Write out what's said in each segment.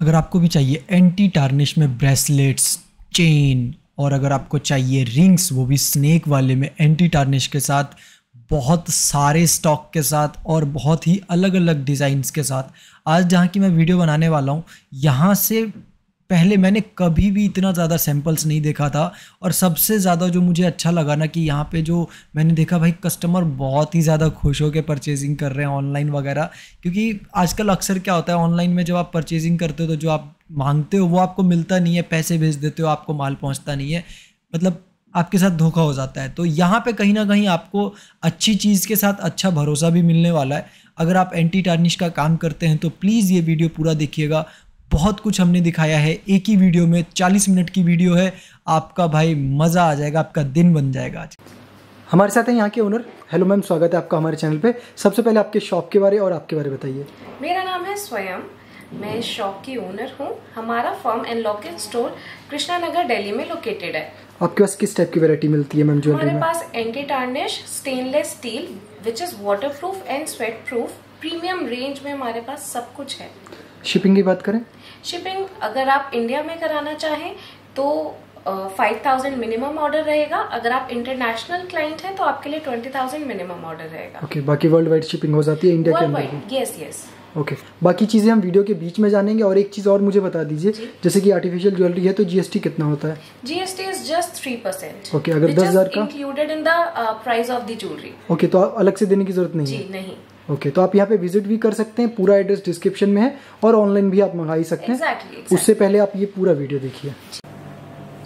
अगर आपको भी चाहिए एंटी टार्निश में ब्रेसलेट्स चेन और अगर आपको चाहिए रिंग्स वो भी स्नेक वाले में एंटी टार्निश के साथ, बहुत सारे स्टॉक के साथ और बहुत ही अलग अलग डिज़ाइंस के साथ। आज जहाँ की मैं वीडियो बनाने वाला हूँ, यहाँ से पहले मैंने कभी भी इतना ज़्यादा सैम्पल्स नहीं देखा था और सबसे ज़्यादा जो मुझे अच्छा लगा ना कि यहाँ पे जो मैंने देखा, भाई कस्टमर बहुत ही ज़्यादा खुश होकर परचेजिंग कर रहे हैं ऑनलाइन वगैरह। क्योंकि आजकल अक्सर क्या होता है ऑनलाइन में जब आप परचेजिंग करते हो तो जो आप मांगते हो वो आपको मिलता नहीं है, पैसे भेज देते हो, आपको माल पहुँचता नहीं है। मतलब आपके साथ धोखा हो जाता है। तो यहाँ पे कहीं ना कहीं आपको अच्छी चीज़ के साथ अच्छा भरोसा भी मिलने वाला है। अगर आप एंटी टार्निश का काम करते हैं तो प्लीज़ ये वीडियो पूरा देखिएगा। बहुत कुछ हमने दिखाया है। एक ही वीडियो में 40 मिनट की वीडियो है। आपका भाई मज़ा आ जाएगा आपका दिन बन जाएगा आज। हमारे साथ हैं यहाँ के ओनर हेलो मैम स्वागत है आपका हमारे चैनल पे। सबसे पहले आपके शॉप के बारे और आपके बारे बताइए। मेरा नाम है स्वयं। मैं शॉप की ओनर हूँ। हमारा firm and locket store Krishna Nagar Delhi में लोकेटेड है। आपके पास किस टाइप की वैरायटी मिलती है मैम ज्वेलरी हमारे पास anti tarnish stainless steel which is water proof and sweat proof premium range में हमारे पास सब कुछ है। शिपिंग की बात करें? शिपिंग अगर आप इंडिया में कराना चाहें तो फाइव थाउज़ेंड मिनिमम ऑर्डर रहेगा। अगर आप इंटरनेशनल क्लाइंट हैं तो आपके लिए ट्वेंटी थाउज़ेंड मिनिमम ऑर्डर रहेगा। ओके okay, बाकी वर्ल्ड वाइड शिपिंग हो जाती है इंडिया के अंदर यस यस ओके बाकी चीज़ें हम वीडियो के बीच में जानेंगे और एक चीज़ और मुझे बता दीजिए जैसे कि आर्टिफिशियल ज्वेलरी है तो जीएसटी कितना होता है? GST is just three percent Okay, अगर 10,000 का? Included in the price of the jewellery okay तो अलग से देने की ज़रूरत नहीं जी है? नहीं। ओके okay, तो आप यहाँ पे विज़िट भी कर सकते हैं पूरा एड्रेस डिस्क्रिप्शन में है और ऑनलाइन भी आप मंगा ही सकते हैं exactly, exactly. उससे पहले आप ये पूरा वीडियो देखिए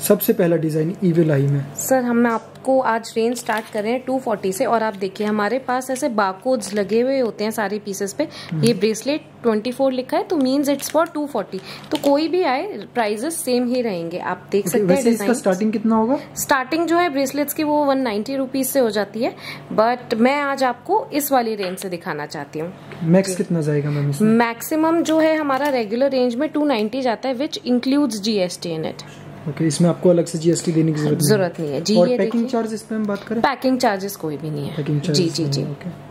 सबसे पहला डिज़ाइन ईविल आई में। सर हम आपको आज रेंज स्टार्ट कर रहे हैं 240 से और आप देखिए हमारे पास ऐसे बारकोड्स लगे हुए होते हैं सारे पीसेस पे। ये ब्रेसलेट 24 लिखा है तो मींस इट्स फॉर 240 तो कोई भी आए प्राइजेस सेम ही रहेंगे। आप देख Okay, सकते हैं इसका स्टार्टिंग कितना होगा? स्टार्टिंग जो है ब्रेसलेट्स की वो 190 रुपीज़ से हो जाती है। बट मैं आज आपको इस वाली रेंज से दिखाना चाहती हूँ। मैक्स कितना जाएगा मैम मैक्सिमम जो है हमारा रेगुलर रेंज में 290 जाता है which includes GST in it okay इसमें आपको अलग से जीएसटी देने की ज़रूरत नहीं ज़रूरत नहीं है। जी और पैकिंग चार्ज इस पे हम बात करें? पैकिंग चार्जेस कोई भी नहीं है। चार्ज जी जी जी। ओके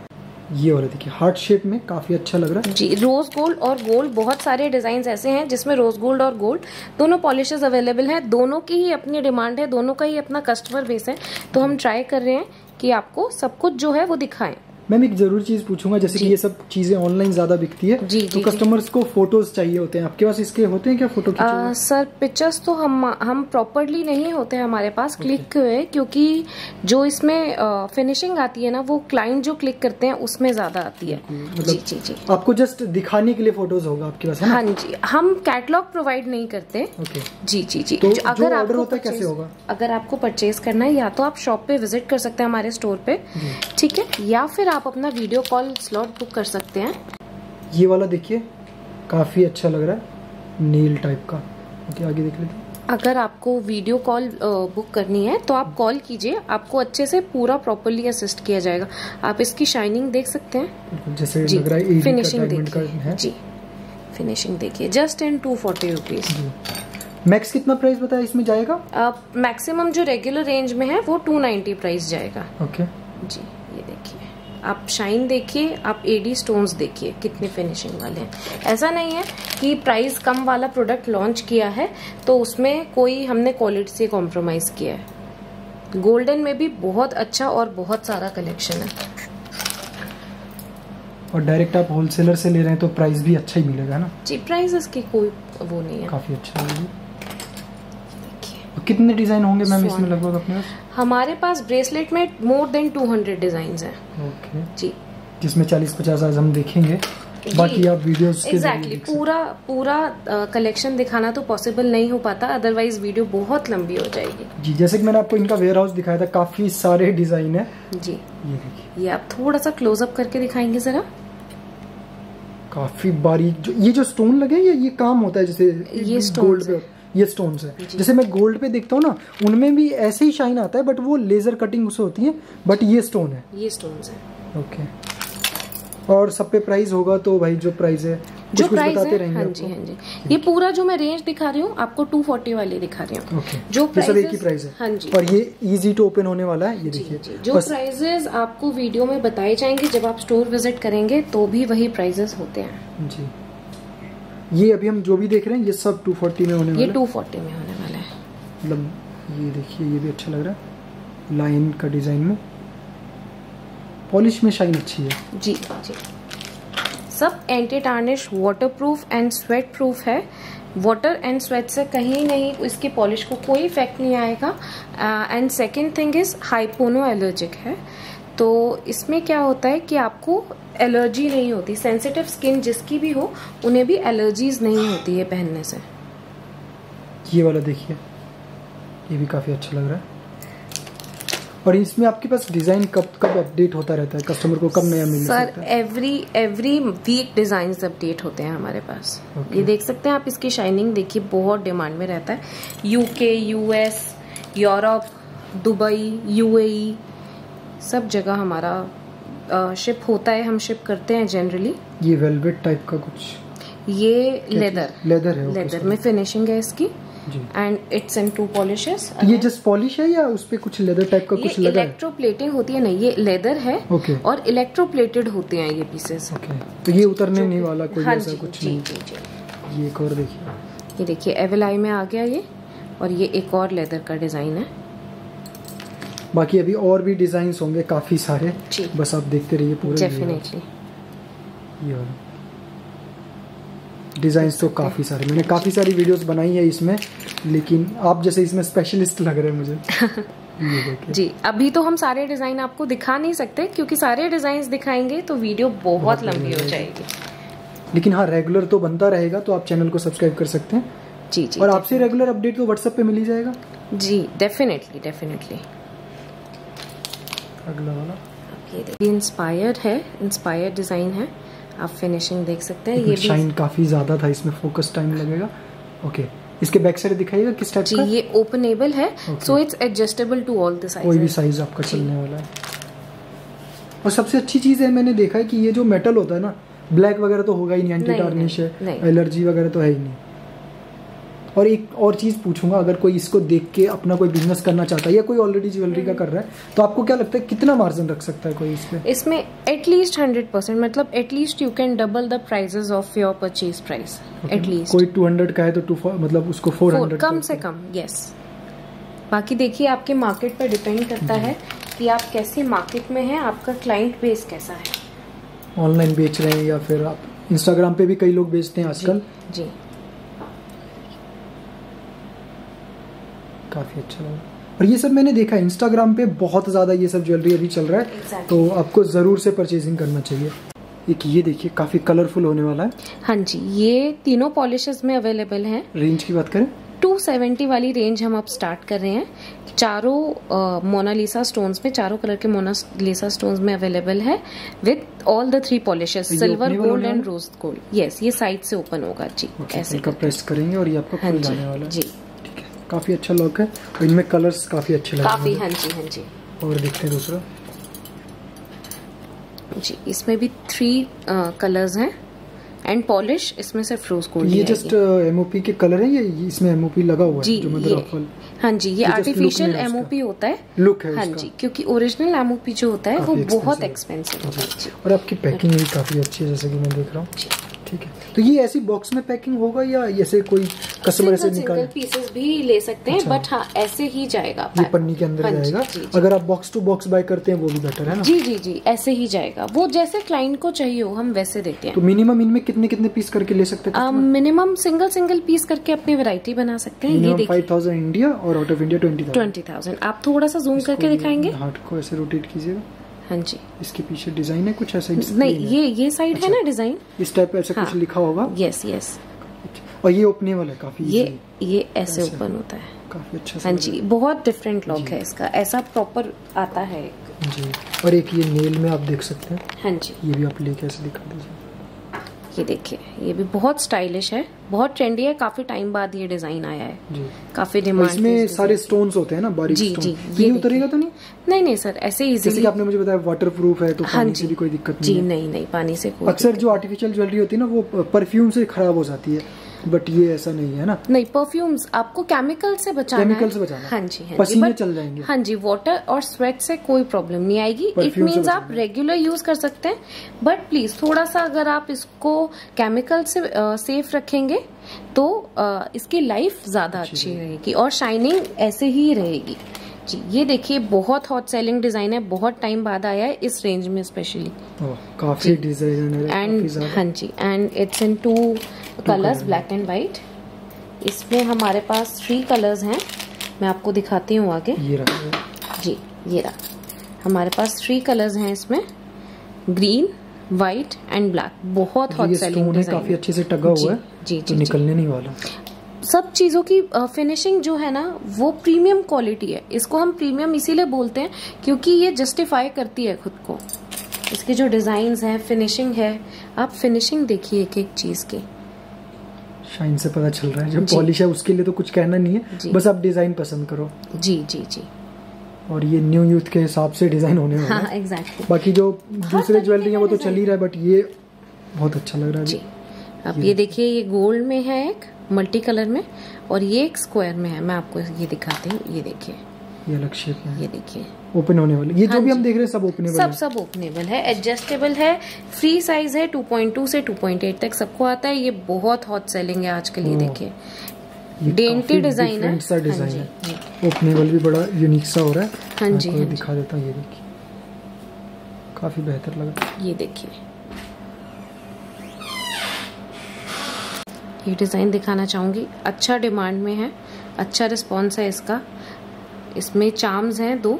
ये वाला देखिए हार्ट शेप में काफ़ी अच्छा लग रहा है। जी रोज गोल्ड और गोल्ड बहुत सारे डिज़ाइन ऐसे हैं जिसमें रोज गोल्ड और गोल्ड दोनों पॉलिशेस अवेलेबल हैं। दोनों की ही अपनी डिमांड है दोनों का ही अपना कस्टमर बेस है। तो हम ट्राई कर रहे हैं कि आपको सब कुछ जो है वो दिखाएँ। मैम एक ज़रूरी चीज़ पूछूँगा जैसे कि ये सब चीज़ें ऑनलाइन ज़्यादा बिकती है जी, तो जी, कस्टमर्स को फ़ोटोज़ चाहिए होते हैं। आपके पास इसके होते हैं क्या फ़ोटो आ, सर पिक्चर्स तो हम हम प्रॉपरली नहीं होते हैं हमारे पास क्लिक हुए क्योंकि जो इसमें फिनिशिंग आती है ना वो क्लाइंट जो क्लिक करते हैं उसमें ज़्यादा आती है। जी जी जी। आपको जस्ट दिखाने के लिए फ़ोटोज़ होगा आपके पास हाँ जी हम कैटलॉग प्रोवाइड नहीं करते। जी जी जी। तो अगर आपको होता है कैसे होगा? अगर आपको परचेज करना है या तो आप शॉप पे विज़िट कर सकते हैं हमारे स्टोर पे। ठीक है? या फिर आप अपना वीडियो कॉल स्लॉट बुक कर सकते हैं। ये वाला देखिए काफ़ी अच्छा लग रहा है नील टाइप का। ओके आगे देख लेते हैं। अगर आपको वीडियो कॉल बुक करनी है तो आप कॉल कीजिए आपको अच्छे से पूरा प्रॉपरली असिस्ट किया जाएगा। आप इसकी शाइनिंग देख सकते हैं। जैसे जी लग रहा है फिनिशिंग देखिए। जी फिनिशिंग देखिए। Just in two forty rupees max कितना प्राइस बताया इसमें जाएगा? मैक्सिमम जो रेगुलर रेंज में है वो टू नाइन्टी प्राइस जाएगा। Okay okay. जी ये देखिए। आप शाइन देखिए आप एडी स्टोन्स देखिए कितने फिनिशिंग वाले हैं। ऐसा नहीं है कि प्राइस कम वाला प्रोडक्ट लॉन्च किया है तो उसमें कोई हमने क्वालिटी से कॉम्प्रोमाइज किया है। गोल्डन में भी बहुत अच्छा और बहुत सारा कलेक्शन है। और डायरेक्ट आप होलसेलर से ले रहे हैं तो प्राइस भी अच्छा ही मिलेगा ना? जी प्राइस इसकी कोई वो नहीं है। काफ़ी अच्छा है। कितने डिज़ाइन होंगे मैम इसमें लगभग अपने पास? हमारे पास ब्रेसलेट में more than two hundred design है। ओके। जी। जिसमें 40 50 आज हम देखेंगे। बाकी आप वीडियोस के एग्जैक्टली सकते पूरा पूरा कलेक्शन दिखाना तो पॉसिबल नहीं हो पाता अदरवाइज़ वीडियो बहुत लंबी हो जाएगी। जी जैसे कि मैंने आपको इनका वेयर हाउस दिखाया था काफ़ी सारे डिज़ाइन है। जी। ये देखिए। ये आप थोड़ा सा क्लोजअप करके दिखाएँगे जरा। काफ़ी बारीक जो ये जो स्टोन लगे ये ये काम होता है जैसे ये गोल्ड पे? ये स्टोन्स है। जैसे मैं गोल्ड पे देखता हूँ ना उनमें भी ऐसे ही शाइन आता है बट वो लेजर कटिंग उससे होती है बट ये स्टोन है। ये स्टोन्स है। ओके और सब पे प्राइस होगा तो भाई जो प्राइस है जो प्राइस है हाँ जी हाँ जी। ये पूरा जो मैं रेंज दिखा रही हूँ आपको 240 वाली दिखा रही हूँ। ओके जो ही प्राइस है। हाँ जी। और ये इजी टू ओपन होने वाला है ये देखिए। जो। प्राइजेस आपको वीडियो में बताए जाएँगे जब आप स्टोर विज़िट करेंगे तो भी वही प्राइजेस होते हैं। जी। ये अभी हम जो भी देख रहे हैं ये सब 240 में होने ये वाला है। टू फोर्टी में होने वाला है। मतलब ये देखिए ये भी अच्छा लग रहा है। लाइन का डिज़ाइन में। पॉलिश में शाइन अच्छी है। जी जी। सब anti tarnish water proof and sweat proof है। वाटर एंड स्वेट से कहीं नहीं इसकी पॉलिश को कोई इफ़ेक्ट नहीं आएगा। And second thing is hypoallergenic है। तो इसमें क्या होता है कि आपको एलर्जी नहीं होती। सेंसिटिव स्किन जिसकी भी हो उन्हें भी एलर्जीज नहीं होती है पहनने से। ये वाला देखिए। ये भी काफ़ी अच्छा लग रहा है। और इसमें आपके पास डिज़ाइन कब कब अपडेट होता रहता है? कस्टमर को कब नया मिल sir every every week design update होते हैं हमारे पास। Okay. ये देख सकते हैं आप इसकी शाइनिंग देखिए बहुत डिमांड में रहता है। UK US Europe Dubai UAE सब जगह हमारा शिप होता है हम शिप करते हैं जनरली ये वेलवेट टाइप का कुछ? ये लेदर लेदर है लेदर में फिनिशिंग है इसकी। And it's in two polishes ये जस्ट पॉलिश है या उस पे कुछ लेदर टाइप का कुछ लगा है? इलेक्ट्रोप्लेटिंग होती है नहीं ये लेदर है ओके और इलेक्ट्रोप्लेटेड होते हैं ये पीसेस ओके तो ये उतरने नहीं वाला कोई हाँ ऐसा कुछ जी नहीं। जी जी। ये एक और देखिए। ये देखिए एवेलाई में आ गया ये और ये एक और लेदर का डिज़ाइन है। बाकी अभी और भी डिज़ाइन होंगे काफ़ी सारे। बस आप देखते रहिए पूरे डिज़ाइन तो काफ़ी सारे। मैंने काफ़ी सारी वीडियोस बनाई है इसमें लेकिन आप जैसे इसमें स्पेशलिस्ट लग रहे हैं मुझे। जी अभी तो हम सारे डिज़ाइन आपको दिखा नहीं सकते क्योंकि सारे डिज़ाइन दिखाएँगे तो वीडियो बहुत लंबी हो जाएगी। लेकिन हाँ रेगुलर तो बनता रहेगा तो आप चैनल को सब्सक्राइब कर सकते हैं। जी जी और आपसे रेगुलर अपडेट तो व्हाट्सएप पे मिल ही जाएगा। जी डेफिनेटली डेफिनेटली अगला वाला। ये देखिए इंस्पायर्ड है इंस्पायर्ड डिज़ाइन है। आप फिनिशिंग देख सकते हैं ये शाइन काफ़ी ज़्यादा था इसमें फोकस टाइम लगेगा। ओके इसके बैक साइड दिखाइएगा किस टाइप का? ये ओपनेबल है so it's adjustable to all the कोई भी साइज़ आपका चलने वाला है। और सबसे अच्छी चीज़ है मैंने देखा है कि ये जो मेटल होता है ना ब्लैक वगैरह तो होगा ही नहीं एंटी टार्निश है एलर्जी वगैरह तो है ही नहीं। और एक और चीज़ पूछूँगा अगर कोई इसको देख के अपना कोई बिज़नेस करना चाहता है या कोई ऑलरेडी ज्वेलरी का कर रहा है तो आपको क्या लगता है कितना मार्जिन रख सकता है कोई इसमें? इसमें एटलीस्ट हंड्रेड परसेंट मतलब at least you can double the prices of your purchase price at least कोई 200 का है तो टू मतलब उसको 400 कम से कम यस बाकी देखिए आपके मार्केट पर डिपेंड करता है कि आप कैसे मार्केट में हैं आपका क्लाइंट बेस कैसा है। ऑनलाइन बेच रहे हैं या फिर आप इंस्टाग्राम पे भी कई लोग बेचते हैं आजकल। जी। काफ़ी अच्छा लगा। और ये सब मैंने देखा है इंस्टाग्राम पे बहुत ज़्यादा ये सब ज्वेलरी अभी चल रहा है Exactly. तो आपको ज़रूर से परचेजिंग करना चाहिए। एक ये देखिए काफ़ी कलरफुल होने वाला है। हाँ जी ये तीनों पॉलिशेस में अवेलेबल हैं। रेंज की बात करें? 270 वाली रेंज हम अब स्टार्ट कर रहे हैं। चारों मोनालिसा स्टोन्स में चारों कलर के मोनालिसा स्टोन्स में अवेलेबल है with all the three polishes silver gold and? Rose gold yes ये साइड से ओपन होगा जी okay, ऐसे प्रेस करेंगे और ये आपका हाँ जी जाने वाला है। जी। काफ़ी अच्छा लॉक है। और इनमें कलर्स काफ़ी अच्छे लग काफ़ी हैं हाँ जी हाँ जी। और देखते हैं दूसरा। जी इसमें भी थ्री कलर्स हैं। एंड पॉलिश इसमें सिर्फ़ रोज गोल्ड ये जस्ट एमओपी के कलर है ये इसमें एमओपी लगा हुआ है जो मदर हाँ जी ये आर्टिफिशियल। एमओपी होता है। लुक है हाँ जी क्योंकि ओरिजिनल एमओपी जो होता है वो बहुत एक्सपेंसिव होता है। और आपकी पैकिंग भी काफ़ी अच्छी है जैसे कि मैं देख रहा हूँ। ठीक है। तो ये ऐसी बॉक्स में पैकिंग होगा या ऐसे कोई कस्टमर ऐसे निकाल पीसेस भी ले सकते हैं अच्छा। बट हाँ ऐसे ही जाएगा ये पन्नी के अंदर हाँ जाएगा। जी, जी। अगर आप बॉक्स टू बॉक्स बाय करते हैं वो भी बेटर है ना? जी जी जी ऐसे ही जाएगा। वो जैसे क्लाइंट को चाहिए हो हम वैसे देते हैं। तो मिनिमम इनमें कितने कितने पीस करके ले सकते हैं मिनिमम सिंगल सिंगल पीस करके अपनी वैरायटी बना सकते हैं। ये फाइव थाउज़ेंड इंडिया और out of India twenty twenty thousand आप थोड़ा सा जूम करके दिखाएँगे? हार्ट को ऐसे रोटेट कीजिएगा। हाँ जी। इसके पीछे डिज़ाइन है कुछ ऐसा? नहीं है? ये ये साइड अच्छा, है ना डिज़ाइन इस टाइप पे कुछ हाँ। लिखा होगा? यस यस और ये ओपने वाला है काफ़ी ये ये ऐसे ऐसे। ओपन होता है। काफ़ी अच्छा हाँ जी बहुत डिफरेंट लॉक है इसका। ऐसा प्रॉपर आता है जी। और एक ये नेल में आप देख सकते हैं। हाँ जी। ये भी आप लेके ऐसे दिखा दीजिए। ये देखिए ये भी बहुत स्टाइलिश है बहुत ट्रेंडी है काफ़ी टाइम बाद ये डिज़ाइन आया है। जी। काफ़ी डिमांड इसमें सारे स्टोन्स होते हैं ना बारीक जी, जी, तो ये ये उतरेगा तो नहीं? नहीं नहीं सर ऐसे जैसे इजीली कि आपने मुझे बताया वाटर प्रूफ है तो हाँ पानी जी। से भी कोई दिक्कत जी नहीं जी नहीं नहीं पानी से अक्सर जो आर्टिफिशियल ज्वेलरी होती है ना वो परफ्यूम से खराब हो जाती है। बट ये ऐसा नहीं है ना। नहीं परफ्यूम्स आपको केमिकल से बचाना केमिकल से बचाना। हाँ जी हाँ पसीने जी चल जाएँगे। हाँ जी वाटर और स्वेट से कोई प्रॉब्लम नहीं आएगी। इट मीन्स आप रेगुलर यूज़ कर सकते हैं। बट प्लीज़ थोड़ा सा अगर आप इसको केमिकल से आ, सेफ़ रखेंगे तो अ, इसकी लाइफ ज़्यादा अच्छी रहेगी। और शाइनिंग ऐसे ही रहेगी। जी ये देखिए बहुत हॉट सेलिंग डिज़ाइन है। बहुत टाइम बाद आया है इस रेंज में स्पेशली काफ़ी डिज़ाइन है एंड हाँ जी। And it's in two colours black and white इसमें हमारे पास थ्री कलर्स हैं। मैं आपको दिखाती हूँ आगे। ये रहा जी ये रहा। हमारे पास थ्री कलर्स हैं इसमें। ग्रीन वाइट एंड ब्लैक बहुत हॉट सेलिंग है काफ़ी अच्छे से टगा हुआ है। जी जी तो जी। निकलने नहीं वाला। सब चीज़ों की फिनिशिंग जो है ना वो प्रीमियम क्वालिटी है। इसको हम प्रीमियम इसीलिए बोलते हैं क्योंकि ये जस्टिफाई करती है खुद को। इसके जो डिज़ाइन हैं फिनिशिंग है आप फिनिशिंग देखिए एक एक चीज़ की। शाइन से पता चल रहा है। जब पॉलिश है उसके लिए तो कुछ कहना नहीं है बस आप डिज़ाइन पसंद करो। जी जी जी। और ये न्यू यूथ के हिसाब से डिज़ाइन होने वाला हाँ है। एग्जैक्टली बाकी जो दूसरे ज्वेलरी है वो तो चल ही रहा है बट ये बहुत अच्छा लग रहा है। जी। अब ये देखिए ये गोल्ड में है एक मल्टी कलर में और ये एक स्क्वायर में है। मैं आपको ये दिखाती हूँ ये देखिए। ये अलग शेप में ये देखिए। ओपन होने वाले। ये जो हाँ भी हम देख रहे हैं सब ओपनेबल सब सब ओपनेबल है एडजस्टेबल है। फ्री साइज़ है 2.2 से 2.8 तक सबको आता है। ये बहुत हॉट सेलिंग है आज के लिए देखिए। डेंटी डिज़ाइन है। सा हाँ डिज़ाइन जी, है। ओपनेबल भी बड़ा यूनिक सा हो रहा है। हाँ जी, हाँ दिखा देता हूँ ये देखिए। काफ़ी बेहतर लग है। ये देखिए। ये डिज़ाइन दिखाना चाहूँगी। अच्छा डिमांड में है। अच्छा रिस्पॉन्स है इसका। इसमें चार्म्स हैं दो।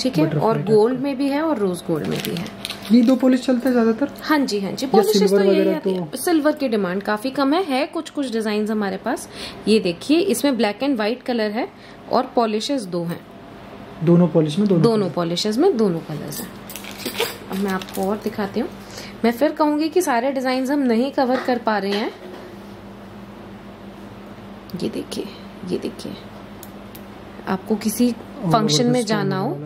ठीक है और गोल्ड में भी है और रोज गोल्ड में भी है। ये दो पॉलिश चलते हैं ज़्यादातर? हाँ जी हाँ जी। पॉलिशेस तो यही आती है। तो- सिल्वर की डिमांड काफ़ी कम है है कुछ कुछ डिज़ाइन हमारे पास। ये देखिए इसमें ब्लैक एंड व्हाइट कलर है और पॉलिशेस दो हैं। दोनों पॉलिश में दोनों दोनों पॉलिशेस में दोनों कलर्स हैं। ठीक है अब मैं आपको और दिखाती हूँ। मैं फिर कहूँगी कि सारे डिज़ाइन हम नहीं कवर कर पा रहे हैं। ये देखिए ये देखिए। आपको किसी फ़ंक्शन में जाना हो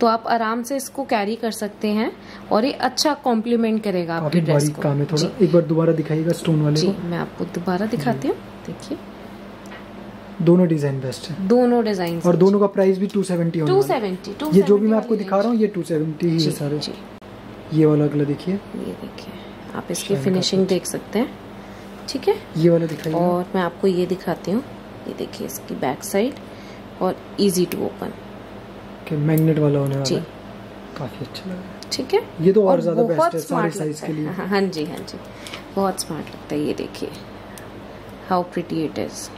तो आप आराम से इसको कैरी कर सकते हैं और ये अच्छा कॉम्प्लीमेंट करेगा आपकी ड्रेस को। काम है थोड़ा। एक बार दोबारा दिखाइएगा स्टोन वाले जी को। मैं आपको दोबारा दिखाती हूँ। देखिए। दोनों डिज़ाइन बेस्ट है। दोनों डिज़ाइन और दोनों का प्राइस भी 270 होने टू सेवेंटी ये जो भी मैं आपको दिखा रहा हूँ ये 270 ही है सारे। ये वाला अगला देखिए। ये देखिए। आप इसकी फिनिशिंग देख सकते हैं। ठीक है? ये वाला दिखाइए। और मैं आपको ये दिखाती हूँ। ये देखिए इसकी बैक साइड और इजी टू ओपन कि मैग्नेट वाला होने वाला है। काफ़ी अच्छा लग रहा है। ठीक है? ये तो और ज़्यादा बेस्ट है सारे साइज़ के लिए। हाँ हाँ जी हाँ जी। बहुत स्मार्ट लगता है ये देखिए। हाउ प्रिटी इट इज़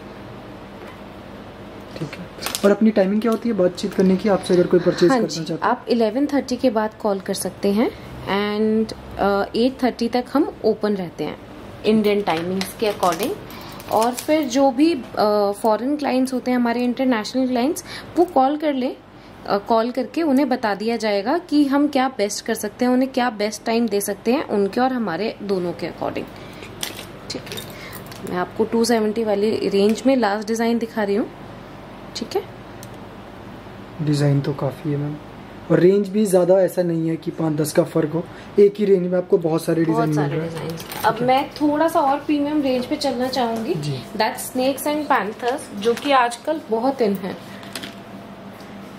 ठीक है। और अपनी टाइमिंग क्या होती है बातचीत करने की? आपसे अगर कोई परचेज हाँ करना चाहता है। आप 11:30 के बाद कॉल कर सकते हैं एंड एट थर्टी तक हम ओपन रहते हैं। इंडियन टाइमिंग्स के अकॉर्डिंग और फिर जो भी फॉरेन क्लाइंट्स होते हैं, हमारे इंटरनेशनल क्लाइंट्स वो कॉल कर लें कॉल करके उन्हें बता दिया जाएगा कि हम क्या बेस्ट कर सकते हैं, उन्हें क्या बेस्ट टाइम दे सकते हैं, उनके और हमारे दोनों के अकॉर्डिंग ठीक है। मैं आपको 270 वाली रेंज में लास्ट डिज़ाइन दिखा रही हूँ। ठीक है? डिज़ाइन तो काफ़ी है मैम। और रेंज भी ज़्यादा ऐसा नहीं है कि पाँच दस का फ़र्क हो। एक ही रेंज में आपको बहुत सारे डिज़ाइन मिल रहे हैं। अब मैं थोड़ा सा और प्रीमियम रेंज पे चलना चाहूँगी। दैट स्नेक्स एंड पैंथर्स जो कि आजकल बहुत इन है।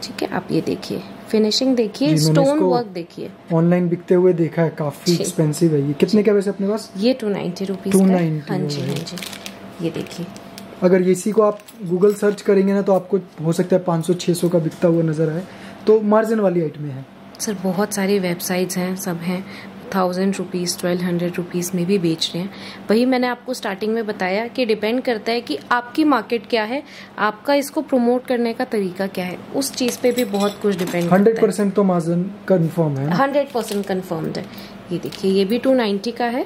ठीक है आप ये देखिए। फिनिशिंग देखिए स्टोन वर्क देखिए। ऑनलाइन बिकते हुए देखा है काफ़ी एक्सपेंसिव है ये। कितने का वैसे अपने पास? ये टू नाइन्टी रुपीज़ 290 हाँ। जी हाँ जी। ये देखिए। अगर इसी को आप गूगल सर्च करेंगे ना तो आपको हो सकता है 500-600 का बिकता हुआ नज़र आए। तो मार्जिन वाली आइटम है। सर बहुत सारी वेबसाइट्स हैं सब हैं। Thousand rupees twelve hundred rupees में भी बेच रहे हैं। वही मैंने आपको स्टार्टिंग में बताया कि डिपेंड करता है कि आपकी मार्केट क्या है आपका इसको प्रमोट करने का तरीका क्या है। उस चीज़ पे भी बहुत कुछ डिपेंड हंड्रेड परसेंट तो मार्जिन कंफर्म है हंड्रेड परसेंट कन्फर्म्ड है। ये देखिए ये भी टू नाइन्टी का है।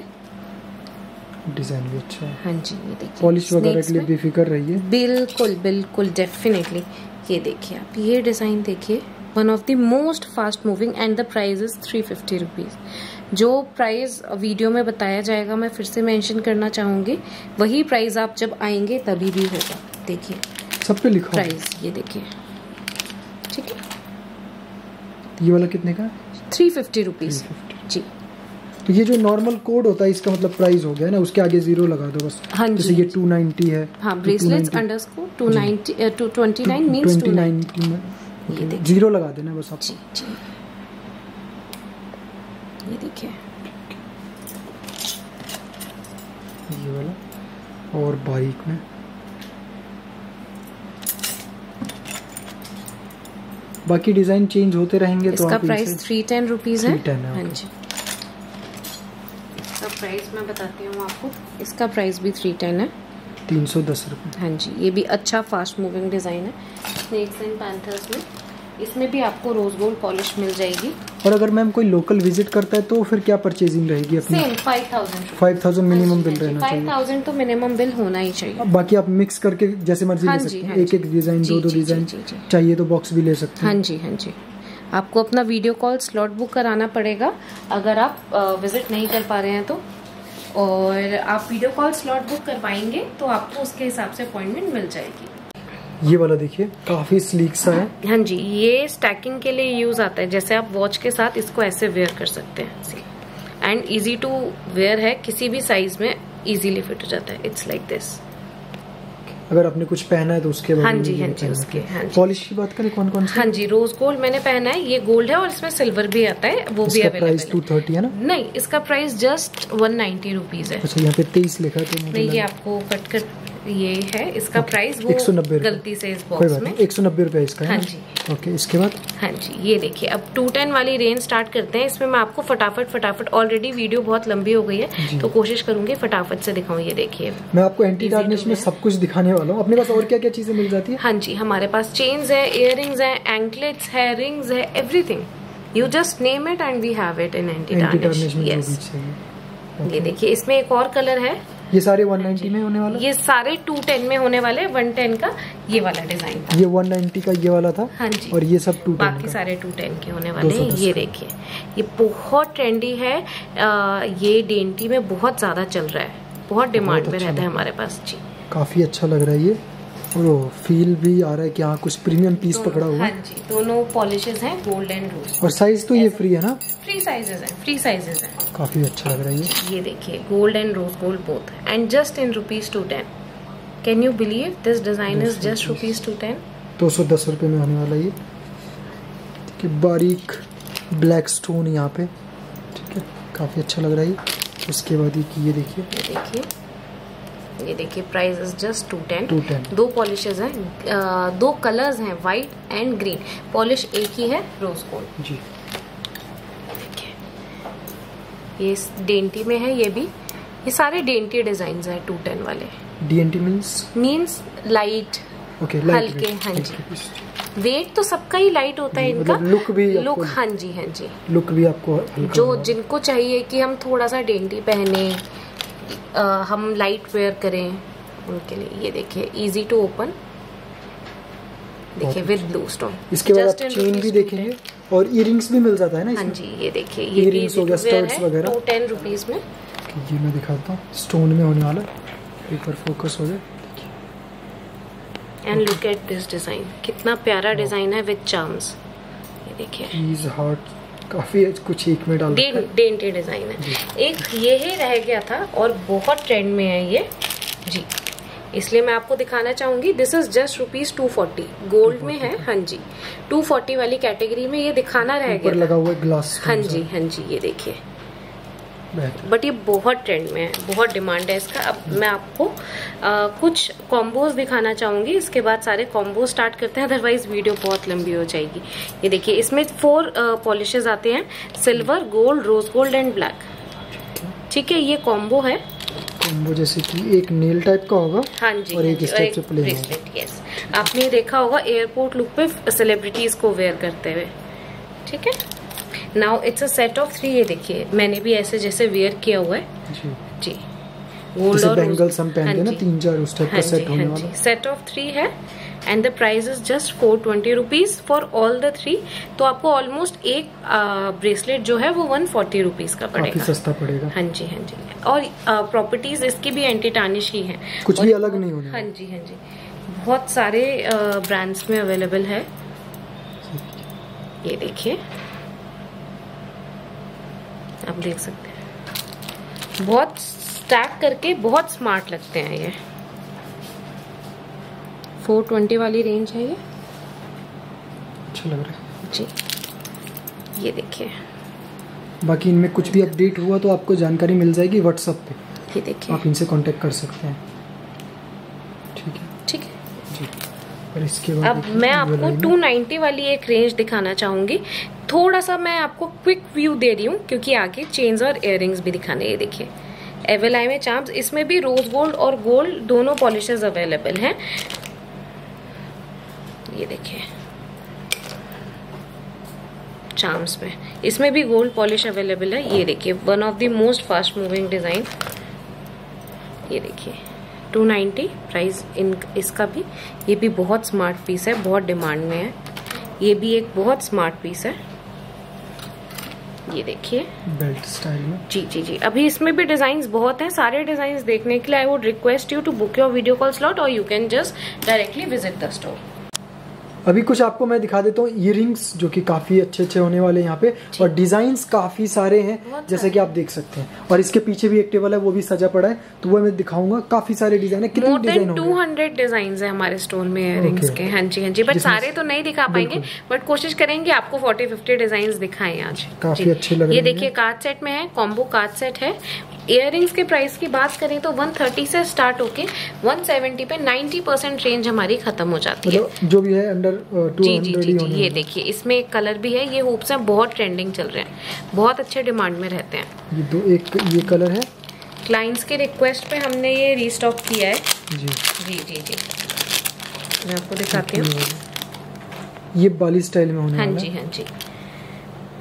डिज़ाइन भी अच्छा है। हाँ जी ये देखिए। पॉलिश वगैरह के लिए बेफिक्र रहिए। बिल्कुल बिल्कुल डेफिनेटली ये देखिए आप ये डिज़ाइन देखिए। One of the most fast moving and the price is three fifty rupees जो प्राइस वीडियो में बताया जाएगा मैं फिर से मेंशन करना चाहूँगी। वही प्राइस आप जब आएँगे तभी भी होगा। देखिए। सब पे लिखा प्राइस ये देखिए। ठीक है? ये वाला कितने का थ्री फिफ्टी रुपीज़ जी। तो ये जो नॉर्मल कोड होता है इसका मतलब प्राइस हो गया ना उसके आगे ज़ीरो लगा दो बस। हाँ जी, जैसे ये टू नाइनटी है हाँ bracelets underscore two ninety two twenty nine means two ninety ये देखिए। ज़ीरो लगा देना बस आप जी जी। ये देखिए। ये वाला और बारीक में। बाकी डिज़ाइन चेंज होते रहेंगे तो इसका प्राइस थ्री टेन रुपीज़ है? हाँ जी। इसका प्राइस मैं बताती हूँ आपको। इसका प्राइस भी थ्री टेन है। तीन सौ दस रुपये हाँ जी ये भी अच्छा फास्ट मूविंग डिज़ाइन है। स्नेक्स एंड पैंथर्स में इसमें भी आपको रोज गोल्ड पॉलिश मिल जाएगी। और अगर मैम कोई लोकल विज़िट करता है तो फिर क्या परचेजिंग रहेगी अपनी? Same five thousand five thousand minimum bill रहना फाइव चाहिए थाउज़ेंड तो मिनिमम बिल होना ही चाहिए। बाकी आप मिक्स करके जैसे मर्ज़ी हाँ ले सकते हाँ। एक एक डिज़ाइन दो दो डिज़ाइन। चाहिए तो बॉक्स भी ले सकते हैं। हाँ हैं जी हाँ जी। आपको अपना वीडियो कॉल स्लॉट बुक कराना पड़ेगा। अगर आप विज़िट नहीं कर पा रहे हैं तो। और आप वीडियो कॉल स्लॉट बुक करवाएँगे तो आपको उसके हिसाब से अपॉइंटमेंट मिल जाएगी। ये वाला देखिए काफ़ी स्लीक सा है। हाँ जी ये स्टैकिंग के लिए यूज़ आता है जैसे आप वॉच के साथ इसको ऐसे वेयर कर सकते हैं। एंड इजी टू वेयर है किसी भी साइज़ में इजीली फिट हो जाता है। इट्स लाइक दिस अगर आपने कुछ पहना है तो उसके हाँ जी, हाँ जी, उसके, हाँ। जी। पॉलिश की बात करें कौन कौन सी? हाँ जी रोज गोल्ड मैंने पहना है ये गोल्ड है और इसमें सिल्वर भी आता है वो भी इसका प्राइस टू है। थर्टी है ना? नहीं इसका price just one ninety rupees है। अच्छा यहाँ पे तेईस लिखा है तो नहीं ये आपको कट कर ये है इसका प्राइस वो 190 गलती से इस बॉक्स में। एक सौ नब्बे रुपया इसका हाँ जी। ओके इसके बाद? हाँ जी ये देखिए अब टू टेन वाली रेंज स्टार्ट करते हैं। इसमें मैं आपको फटाफट फटाफट ऑलरेडी वीडियो बहुत लंबी हो गई है तो कोशिश करूँगी फटाफट से दिखाऊँ ये देखिए। मैं आपको एंटी to में सब कुछ दिखाने वाला हूँ। अपने पास और क्या क्या चीज़ें मिल जाती है? हाँ जी हमारे पास चेन्स है इयर है एंकलेट्स है रिंग्स है everything you just name it and we have it in anti चाहिए ये देखिए इसमें एक और कलर है। ये सारे 190 में होने वाला? ये सारे टू टेन में होने वाले वन टेन का ये वाला डिज़ाइन था। ये 190 का ये वाला था? हाँ जी। और ये सब टू बाकी सारे टू टेन के होने वाले हैं ये देखिए। ये बहुत ट्रेंडी है आ, ये डेंटी में बहुत ज़्यादा चल रहा है। बहुत डिमांड में अच्छा रहता है। हमारे पास जी। काफ़ी अच्छा लग रहा है ये। और फील भी आ रहा है कि हाँ कुछ प्रीमियम पीस पकड़ा हुआ हाँ। जी दोनों पॉलिशेस हैं गोल्ड एंड रोज और साइज़ तो ये फ्री है ना? फ्री साइजेस हैं फ्री साइजेस हैं। काफ़ी अच्छा लग रहा है ये। ये देखिए gold and rose gold both and just in rupees two ten can you believe this design is just rupees two ten दो सौ दस रुपये में होने वाला ये। ठीक है बारीक ब्लैक स्टोन यहाँ पे। ठीक है काफ़ी अच्छा लग रहा है उसके बाद ये ये देखिए। ये देखिए। ये देखिए price is just two ten दो पॉलिशेज हैं दो कलर्स हैं वाइट एंड ग्रीन पॉलिश एक ही है रोज गोल्ड जी। ये डेंटी में है ये भी। ये सारे डेंटी डिज़ाइन है टू टेन वाले। D N T means means light हल्के, हाँ जी। वेट तो सबका ही लाइट होता है इनका। लुक भी लुक हाँ जी हाँ जी। लुक भी आपको जो जिनको चाहिए कि हम थोड़ा सा डेंटी पहने हम लाइट वेयर करें उनके लिए। ये देखिए इजी टू ओपन देखिए विद ब्लू स्टोन इसके बाद आप चेन भी देखेंगे। और इयरिंग्स भी मिल जाता है ना हाँ जी ये देखिए ये Earrings हो गया, studs वगैरह। टू टेन रुपीज़ में। ये मैं दिखाता हूँ। स्टोन में होने वाला। एक बार फोकस हो जाए। And look at this design कितना प्यारा डिज़ाइन है विद चार्म्स ये देखिए। हार्ट काफ़ी कुछ एक में डाल डेन है। डिज़ाइन है। एक ये ही रह गया था और बहुत ट्रेंड में है ये। जी। इसलिए मैं आपको दिखाना चाहूँगी this is just rupees two forty gold में है हाँ जी। टू फोर्टी वाली कैटेगरी में ये दिखाना रह गया लगा हुआ ग्लास हाँ जी हाँ जी ये देखिए। बट ये बहुत ट्रेंड में है बहुत डिमांड है इसका। अब मैं आपको आ, कुछ कॉम्बोज दिखाना चाहूँगी इसके बाद सारे कॉम्बो स्टार्ट करते हैं अदरवाइज़ वीडियो बहुत लंबी हो जाएगी। ये देखिए इसमें फोर पॉलिशेज आते हैं silver gold rose gold and black ठीक है ये कॉम्बो है। कॉम्बो जैसे कि एक नेल टाइप का होगा हाँ जी और हाँ एक इस टाइप से प्लेन यस आपने देखा होगा एयरपोर्ट लुक पे सेलिब्रिटीज को वेयर करते हुए। ठीक है? Now it's a set of three ये देखिए। मैंने भी ऐसे जैसे वेयर किया हुआ है। जी। जी। गोल्ड और बैंगल्स हम पहनते हैं ना? हाँ तीन चार उस टाइप का हाँ सेट होने हाँ वाला। सेट ऑफ़ थ्री है। And the price is just four twenty rupees for all the three तो आपको ऑलमोस्ट एक ब्रेसलेट जो है वो वन फोर्टी रुपीज़ का पड़ेगा। सस्ता पड़ेगा। हाँ जी हाँ जी। और प्रॉपर्टीज़ इसकी भी एंटी टार्निश ही। है कुछ और भी अलग नहीं होने हाँ जी हाँ जी। बहुत सारे ब्रांड्स में अवेलेबल है। ये देखिए। देख सकते हैं। बहुत स्टैक करके बहुत स्मार्ट लगते हैं ये। 420 वाली रेंज है ये। अच्छा लग रहा है। जी। ये देखिए। बाकी इनमें कुछ भी अपडेट हुआ तो आपको जानकारी मिल जाएगी व्हाट्सएप पे। ये देखिए। आप इनसे कांटेक्ट कर सकते हैं ठीक है ठीक है जी और इसके बाद अब मैं आपको वाला 290 वाली एक रेंज दिखाना चाहूँगी। थोड़ा सा मैं आपको क्विक व्यू दे रही हूँ क्योंकि आगे चेन्स और इयरिंग्स भी दिखाने ये देखिए। एवेलाई में चार्म्स इसमें भी रोज गोल्ड और गोल्ड दोनों पॉलिशेस अवेलेबल हैं। ये देखिए। चार्म्स में। इसमें भी गोल्ड पॉलिश अवेलेबल है। ये देखिए one of the most fast moving design ये देखिए। 290 प्राइस इन इसका भी। ये भी बहुत स्मार्ट पीस है बहुत डिमांड में है। ये भी एक बहुत स्मार्ट पीस है। ये देखिए। बेल्ट स्टाइल में। जी जी जी। अभी इसमें भी डिज़ाइन बहुत हैं। सारे डिज़ाइन देखने के लिए I would request you to book your video call slot और you can just directly visit the store अभी कुछ आपको मैं दिखा देता हूँ इयरिंग्स जो कि काफ़ी अच्छे अच्छे होने वाले हैं यहाँ पे और डिजाइन्स काफ़ी सारे हैं जैसे कि आप देख सकते हैं। और इसके पीछे भी एक टेबल है वो भी सजा पड़ा है तो वो मैं दिखाऊँगा काफ़ी सारे डिज़ाइन है। कितने डिज़ाइन होंगे? 200 डिज़ाइन है हमारे स्टोर में Okay. के। हाँ जी हाँ जी बट सारे तो नहीं दिखा पाएँगे बट कोशिश करेंगे आपको 40 50 डिज़ाइन दिखाएँ आज। काफ़ी। अच्छे लग ये देखिए कार्ड सेट में है कॉम्बो कार्ड सेट है इयरिंग्स के प्राइस की बात करें तो 130 से स्टार्ट होके 170 पे 90 परसेंट रेंज हमारी खत्म हो जाती है। मतलब जो भी है अंडर टू जी जी जी जी ये देखिए इसमें एक कलर भी है ये हुप्स हैं बहुत ट्रेंडिंग चल रहे हैं बहुत अच्छे डिमांड में रहते हैं। ये दो एक ये कलर है। क्लाइंट्स के रिक्वेस्ट पे हमने ये रीस्टॉक किया है। जी। जी जी जी। मैं आपको दिखाती हूँ। ये बाली स्टाइल में होने हाँ जी हाँ। जी।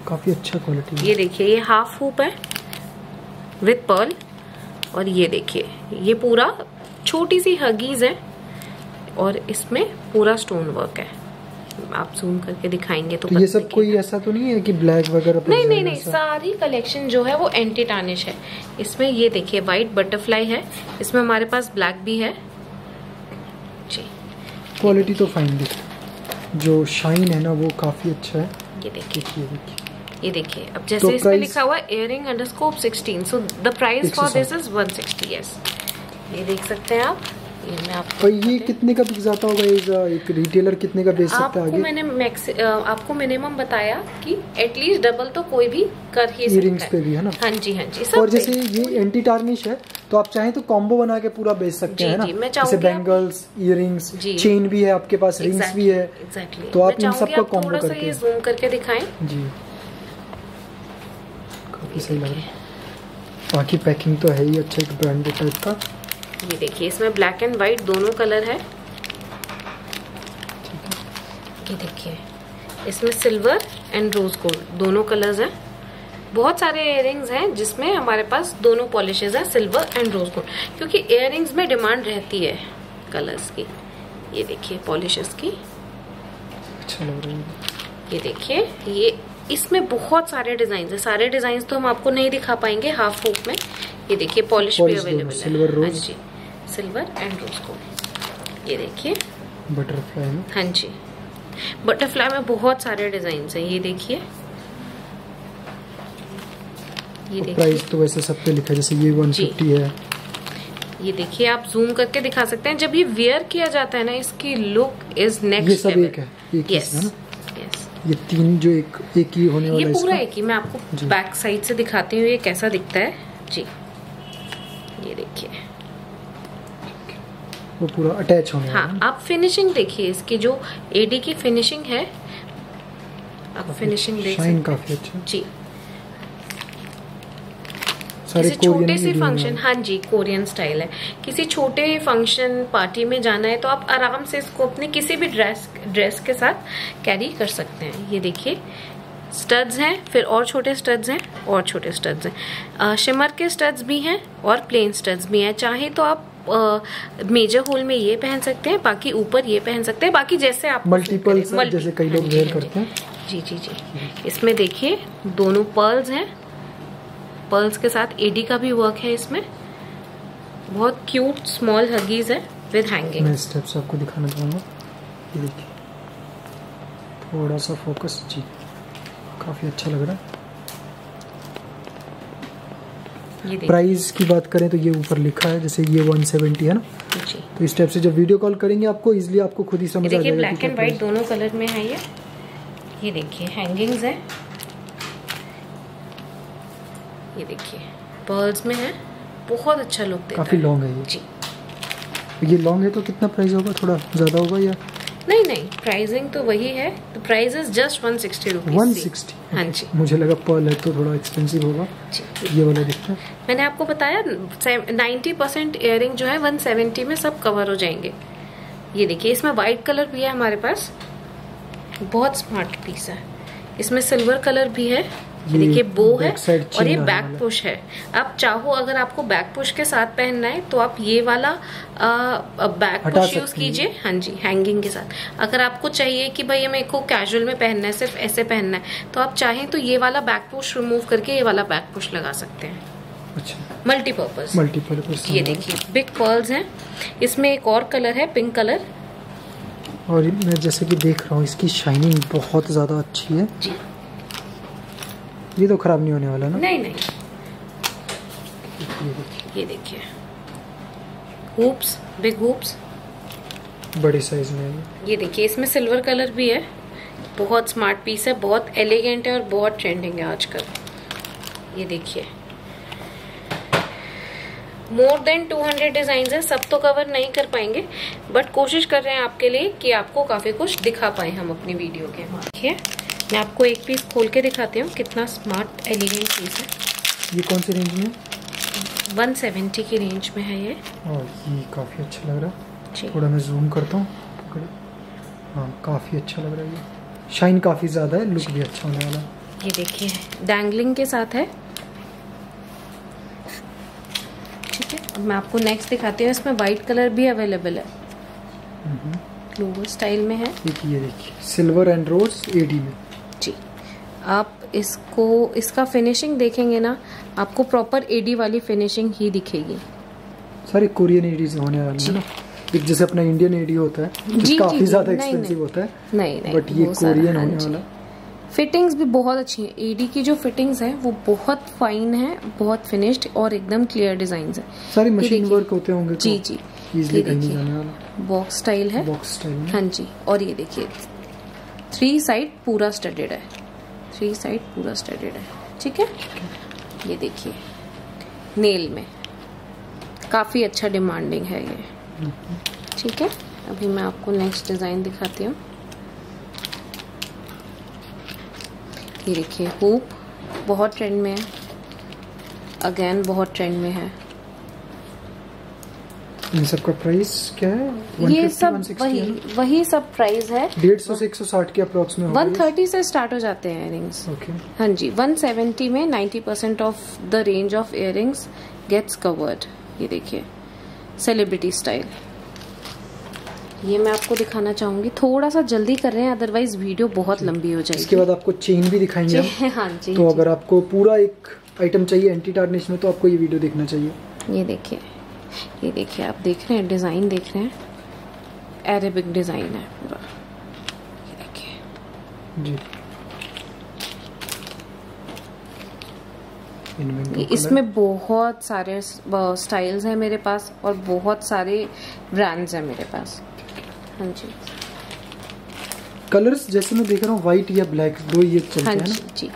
काफ़ी अच्छा क्वालिटी ये देखिए ये हाफ़ हुप है। विथ पर्ल और ये देखिए ये पूरा छोटी सी हगीज है और इसमें पूरा स्टोन वर्क है। आप जूम करके दिखाएँगे तो तो ये सब कोई ऐसा तो नहीं है कि ब्लैक वगैरह नहीं नहीं नहीं सारी कलेक्शन जो है वो एंटी टार्निश है। इसमें ये देखिए व्हाइट बटरफ्लाई है। इसमें हमारे पास ब्लैक भी है। जी। क्वालिटी तो फाइन दिख जो शाइन है ना वो काफ़ी अच्छा है। ये देखिए। देखिए देखिए। ये देखिए अब जैसे तो इसमें लिखा हुआ है earring underscore 16 so the price for this is 160 yes ये देख सकते हैं आप। ये मैं आपको और ये कितने का बिक जाता होगा एक रिटेलर कितने का बेच सकता है आगे? मैंने मैक्स आपको मिनिमम बताया कि एटलीस्ट डबल तो कोई भी कर ही सकता पे भी है ना? हाँ जी हाँ जी सब और जैसे ये एंटी टार्निश है तो आप चाहें तो कॉम्बो बना के पूरा बेच सकते हैं ना? मैं जैसे बैंगल्स इयरिंग्स चेन भी है आपके पास रिंग्स भी है। तो आप इन सबका कॉम्बो करके। जूम करके दिखाएँ। जी। काफ़ी सही लग रहा है। बाकी पैकिंग तो है ही अच्छा एक ब्रांडेड टाइप का। ये देखिए इसमें ब्लैक एंड व्हाइट दोनों कलर है। ये देखिए इसमें सिल्वर एंड रोज गोल्ड दोनों कलर्स हैं। बहुत सारे इयरिंग्स हैं जिसमें हमारे पास दोनों पॉलिशेज हैं सिल्वर एंड रोज गोल्ड क्योंकि इयरिंग्स में डिमांड रहती है कलर्स की। ये देखिए पॉलिशेस की। अच्छा लग रहा है। ये देखिए ये इसमें बहुत सारे डिज़ाइन है। सारे डिज़ाइन तो हम आपको नहीं दिखा पाएँगे हाफ़ हुक में। ये देखिए पॉलिश भी अवेलेबल है। हाँ जी सिल्वर एंड रोज को ये देखिए। बटरफ्लाई में हाँ जी। बटरफ्लाई में बहुत सारे डिज़ाइन है। ये देखिए। ये देखिए। प्राइस तो वैसे सब पे लिखा जैसे ये 150 है। ये देखिए आप जूम करके दिखा सकते हैं। जब ये वेयर किया जाता है ना इसकी लुक इज़ नेक्स्ट ये सब एक है एक यस ना? ये तीन जो एक एक ही होने वाला है पूरा एक ही मैं आपको बैक साइड से दिखाती हूँ ये कैसा दिखता है। जी। ये देखिए। वो पूरा अटैच होने वाला हाँ आप फिनिशिंग देखिए इसकी जो एडी की फिनिशिंग है आप फिनिशिंग देख शाइन सकते काफ़ी अच्छा जी। सारे किसी छोटे से फ़ंक्शन हाँ जी कोरियन स्टाइल है। किसी छोटे फ़ंक्शन पार्टी में जाना है तो आप आराम से इसको अपने किसी भी ड्रेस ड्रेस के साथ कैरी कर सकते हैं। ये देखिए स्टड्स हैं फिर और छोटे स्टड्स हैं और छोटे स्टड्स हैं। शिमर के स्टड्स भी हैं और प्लेन स्टड्स भी हैं। चाहे तो आप मेजर होल में ये पहन सकते हैं बाकी ऊपर ये पहन सकते हैं बाकी जैसे आप से जैसे कई लोग wear करते हैं। जी जी जी। इसमें देखिए दोनों पर्ल्स हैं। पर्ल्स के साथ एडी का भी वर्क है इसमें। बहुत क्यूट स्मॉल हगीज है विद हैंगिंग मैं स्टेप्स आपको दिखाना चाहूँगा। ये देखिए थोड़ा सा फोकस जी। काफ़ी अच्छा लग रहा है। प्राइस की बात करें तो ये ऊपर लिखा है जैसे ये 170 है ना? जी। तो इस टाइप से जब वीडियो कॉल करेंगे आपको इजीली आपको खुद ही ये समझ आ जाएगा कि ब्लैक एंड व्हाइट दोनों कलर में है ये। ये देखिए हैंगिंग्स है। ये देखिए पर्ल्स में है बहुत अच्छा लुक देता काफ़ी लॉन्ग है ये। जी। ये लॉन्ग है तो कितना प्राइस होगा? थोड़ा ज़्यादा होगा या? नहीं नहीं प्राइसिंग तो वही है। तो price is just one sixty rupees 160 हाँ जी। मुझे लगा पर्ल है तो थोड़ा एक्सपेंसिव होगा। जी। ये वाला दिखता है। मैंने आपको बताया नाइन्टी परसेंट इयरिंग जो है वन सेवेंटी में सब कवर हो जाएँगे। ये देखिए इसमें वाइट कलर भी है हमारे पास। बहुत स्मार्ट पीस है। इसमें सिल्वर कलर भी है। देखिए बो है और ये बैक है। पुश है। आप चाहो अगर आपको बैक पुश के साथ पहनना है तो आप ये वाला आ, बैक पुश यूज़ कीजिए। हाँ जी हैंगिंग के साथ। अगर आपको चाहिए कि भैया मेरे को कैजुअल में पहनना है सिर्फ़ ऐसे पहनना है तो आप चाहें तो ये वाला बैक पुश रिमूव करके ये वाला बैक पुश लगा सकते हैं। अच्छा। मल्टीपर्पज मल्टीपल ये देखिए बिग पर्ल्स हैं। इसमें एक और कलर है पिंक कलर और मैं जैसे कि देख रहा हूँ इसकी शाइनिंग बहुत ज़्यादा अच्छी है। जी। ये तो खराब नहीं होने वाला ना? नहीं नहीं। ये देखिए। हुप्स बिग हुप्स बड़े साइज़ में है ये। ये देखिए इसमें सिल्वर कलर भी है। बहुत स्मार्ट पीस है बहुत एलिगेंट है और बहुत ट्रेंडिंग है आजकल। ये देखिए। मोर देन 200 डिज़ाइन है सब तो कवर नहीं कर पाएँगे। बट कोशिश कर रहे हैं आपके लिए कि आपको काफ़ी कुछ दिखा पाए हम अपनी वीडियो के देखिए मैं आपको एक पीस खोल के दिखाती हूँ कितना स्मार्ट एलिगेंट पीस है। ये कौन सी रेंज में है? 170 की रेंज में है ये। और ये काफ़ी अच्छा लग रहा है। थोड़ा मैं जूम करता हूँ हाँ काफ़ी अच्छा लग रहा है ये। शाइन काफ़ी ज़्यादा है लुक भी अच्छा होने वाला ये देखिए डैंगलिंग के साथ है। ठीक है अब मैं आपको नेक्स्ट दिखाती हूँ इसमें वाइट कलर भी अवेलेबल है। स्टाइल में है। ये देखिए सिल्वर एंड रोज एडी में। जी। आप इसको इसका फिनिशिंग देखेंगे ना आपको प्रॉपर एडी वाली फिनिशिंग ही दिखेगी। सारे कोरियन एडीज होने वाली है। ना एक जैसे अपना इंडियन एडी होता है जी, काफ़ी ज़्यादा एक्सपेंसिव। होता है। नहीं नहीं बट ये कोरियन हाँ होने वाला फिटिंग्स भी बहुत अच्छी हैं। एडी की जो फिटिंग्स है वो बहुत फाइन है बहुत फिनिश्ड और एकदम क्लियर डिज़ाइन है। सारे मशीन वर्क होते होंगे जी जी। ये देखिए। बॉक्स स्टाइल है। बॉक्स स्टाइल हाँ जी। और ये देखिए। थ्री साइड पूरा स्टडेड है। थ्री साइड पूरा स्टडेड है। ठीक है? ये देखिए। नेल में। काफ़ी अच्छा डिमांडिंग है ये। ठीक है? अभी मैं आपको नेक्स्ट डिज़ाइन दिखाती हूँ। ये देखिए हुप बहुत ट्रेंड में है। अगेन बहुत ट्रेंड में है। इन सब का प्राइस क्या है? ये सब वही वही सब प्राइस है। डेढ़ सौ से एक सौ साठ के अप्रोक्स में वन थर्टी से स्टार्ट हो जाते हैं इयरिंग्स ओके हाँ जी 170 में 90 percent of the range of earrings gets covered ये देखिए सेलिब्रिटी स्टाइल ये मैं आपको दिखाना चाहूँगी। थोड़ा सा जल्दी कर रहे हैं अदरवाइज़ वीडियो बहुत लंबी हो जाएगी। इसके बाद आपको चेन भी दिखाएँगे हाँ जी तो अगर आपको पूरा एक आइटम चाहिए एंटी टार्निश में तो आपको ये वीडियो देखना चाहिए। ये देखिए। ये देखिए आप देख रहे हैं डिज़ाइन देख रहे हैं। अरेबिक डिज़ाइन है पूरा। ये देखिए। जी। इसमें बहुत सारे स्टाइल्स हैं मेरे पास और बहुत सारे ब्रांड्स हैं मेरे पास। हाँ जी। कलर्स जैसे मैं देख रहा हूँ व्हाइट या ब्लैक दो ये चलते हाँ हैं जी जी।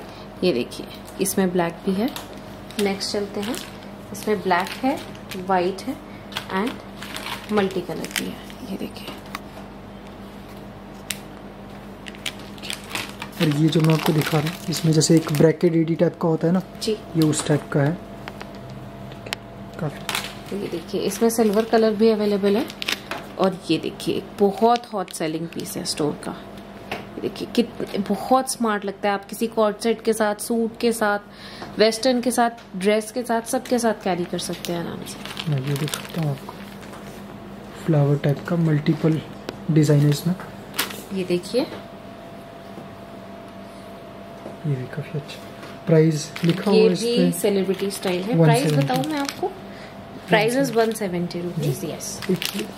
ये देखिए इसमें ब्लैक भी है। नेक्स्ट चलते हैं। इसमें ब्लैक है। वाइट है एंड मल्टी कलर भी है. ये देखिए. और ये जो मैं आपको दिखा रहा हूँ इसमें जैसे एक ब्रैकेट एडी टाइप का होता है ना जी. ये उस टाइप का है. काफ़ी. ये देखिए इसमें सिल्वर कलर भी अवेलेबल है और ये देखिए एक बहुत हॉट सेलिंग पीस है स्टोर का. देखिए कितने बहुत स्मार्ट लगता है। आप किसी कॉर्ड सेट के साथ सूट के साथ वेस्टर्न के साथ ड्रेस के साथ सबके साथ कैरी कर सकते हैं आराम से। मैं ये दिखाता हूँ आपको। फ्लावर टाइप का मल्टीपल डिज़ाइन है इसमें ये देखिए। ये भी काफ़ी अच्छा। प्राइस लिखा हुआ इस भी पे सेलिब्रिटी स्टाइल है। प्राइस बताऊँ मैं आपको? Price is one seventy rupees yes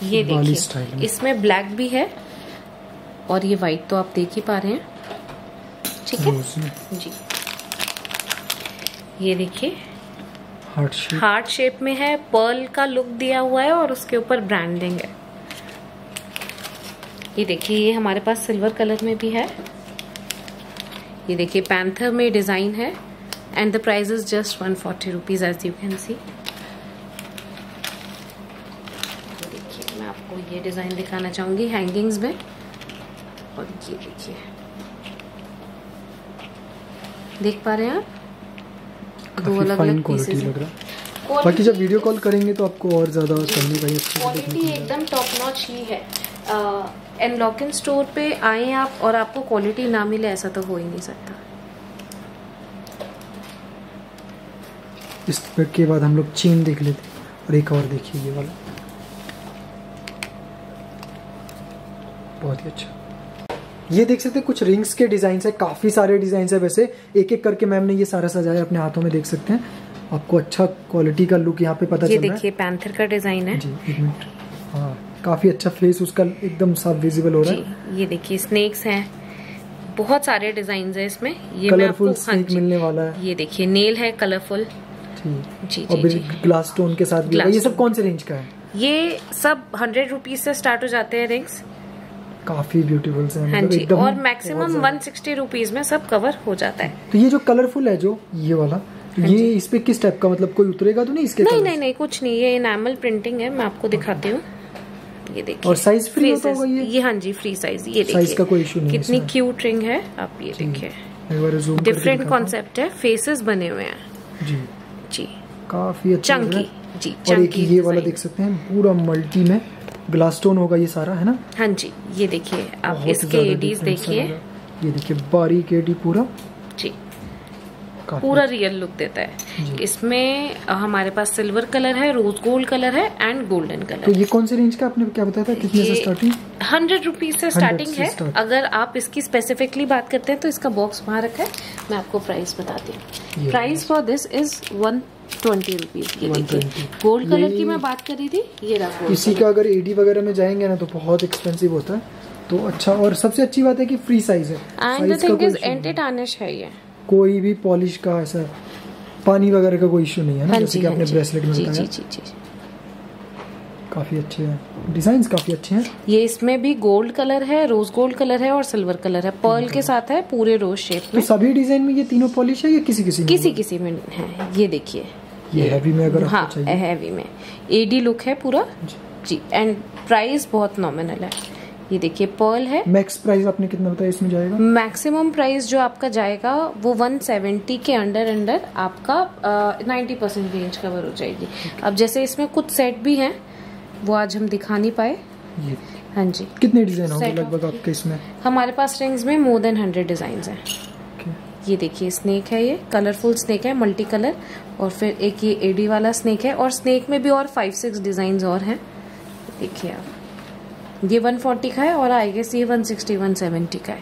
ये देखिए। इसमें ब्लैक भी है। और ये वाइट तो आप देख ही पा रहे हैं। ठीक है? जी। ये देखिए। हार्ट शेप हार्ट शेप में है पर्ल का लुक दिया हुआ है और उसके ऊपर ब्रांडिंग है। ये देखिए ये हमारे पास सिल्वर कलर में भी है। ये देखिए पैंथर में डिज़ाइन है। And the price is just one forty rupees as you can see देखिए मैं आपको ये डिज़ाइन दिखाना चाहूँगी हैंगिंग्स में। और ये देखिए देख पा रहे हैं आप? दो अलग अलग पीसेस लग रहा बाकी जब वीडियो कॉल करेंगे तो आपको और ज़्यादा करने का ये से देखने क्वालिटी एकदम टॉप नॉच ही। है एंड लॉक इन स्टोर पे आए आप और आपको क्वालिटी ना मिले ऐसा तो हो ही नहीं सकता। इस के बाद हम लोग चेन देख लेते हैं और एक और देखिए ये वाला। बहुत ही अच्छा। ये देख सकते हैं कुछ रिंग्स के डिज़ाइन है काफ़ी सारे डिज़ाइन है वैसे। एक एक करके मैम ने ये सारा सजाया अपने हाथों में देख सकते हैं। आपको अच्छा क्वालिटी का लुक यहाँ पे पता ये है। देखिए पैंथर का डिज़ाइन है। जी हाँ काफ़ी अच्छा फेस उसका एकदम साफ़ विजिबल हो रहा है। ये देखिए स्नेक्स हैं। बहुत सारे डिज़ाइन है इसमें। ये कलरफुल हाँ स्नेक मिलने वाला है। ये देखिए नेल है कलरफुल जी। और जी ग्लास स्टोन के साथ ये सब कौन से रेंज का है? ये सब हंड्रेड रुपीज़ से स्टार्ट हो जाते हैं रिंग्स काफ़ी ब्यूटीफुल से हाँ मतलब जी और मैक्सिमम ज़्यादा। वन सिक्सटी रुपीज़ में सब कवर हो जाता है। तो ये जो कलरफुल है जो ये वाला हाँ ये इस पे किस टाइप का मतलब कोई उतरेगा तो नहीं इसके नहीं? नहीं नहीं कुछ नहीं ये इनामल प्रिंटिंग है मैं आपको दिखाती हूँ। ये देखिए और साइज़ free होता होगा ये? ये हाँ जी फ्री साइज़ ये देखिए का कोई issue नहीं कितनी क्यूट रिंग है आप ये देखिए। डिफरेंट कॉन्सेप्ट है। फेसेस बने हुए हैं। जी। जी। काफ़ी अच्छा चंकी जी और एक चंकी ये वाला देख सकते हैं पूरा मल्टी में। ग्लास स्टोन होगा ये सारा है ना हाँ जी ये देखिए आप इसके एडीज देखिए। ये देखिए बारीक एडी पूरा पूरा रियल लुक देता है। इसमें हमारे पास सिल्वर कलर है रोज गोल्ड कलर है एंड गोल्डन कलर तो ये कौन से रेंज का आपने क्या बताया था? कितने से स्टार्टिंग हंड्रेड रुपीज़ से स्टार्टिंग है। अगर आप इसकी स्पेसिफिकली बात करते हैं तो इसका बॉक्स वहाँ रखा है। मैं आपको प्राइस बताती हूँ। Price for this is one twenty rupees देखिए। गोल्ड कलर की मैं बात करी थी ये रहा इसी का अगर एडी वगैरह में जाएँगे ना तो बहुत एक्सपेंसिव होता है। तो अच्छा और सबसे अच्छी बात है कि फ्री साइज़ है। And the thing is anti tarnish है ये। कोई भी पॉलिश का ऐसा पानी वगैरह का कोई इशू नहीं है ना हाँ जैसे कि हाँ आपने ब्रेसलेट में जी बताया। जी जी जी। काफ़ी अच्छे हैं। डिज़ाइन काफ़ी अच्छे हैं। ये इसमें भी गोल्ड कलर है रोज गोल्ड कलर है और सिल्वर कलर है। पर्ल के साथ है पूरे रोज शेप तो में। सभी डिज़ाइन में ये तीनों पॉलिश है या किसी किसी में? किसी किसी में है। ये देखिए। ये हैवी में अगर हाँ हैवी में। एडी लुक है पूरा। जी। एंड प्राइस बहुत नॉमिनल है। ये देखिए पर्ल है। मैक्स प्राइस आपने कितना बताया इसमें जाएगा? मैक्सिमम प्राइस जो आपका जाएगा वो 170 के अंडर अंडर आपका नाइन्टी परसेंट रेंज कवर हो जाएगी। Okay. अब जैसे इसमें कुछ सेट भी हैं वो आज हम दिखा नहीं पाए। ये हाँ जी। कितने डिज़ाइन होंगे लगभग आपके इसमें? हमारे पास रिंग्स में मोर देन हंड्रेड डिज़ाइन हैं. ये देखिए स्नेक है ये। कलरफुल स्नेक है मल्टी कलर और फिर एक ये एडी वाला स्नेक है। और स्नेक में भी और फाइव सिक्स डिज़ाइन और हैं। देखिए आप। ये 140 का है और आई गेस ये 160 170 का है।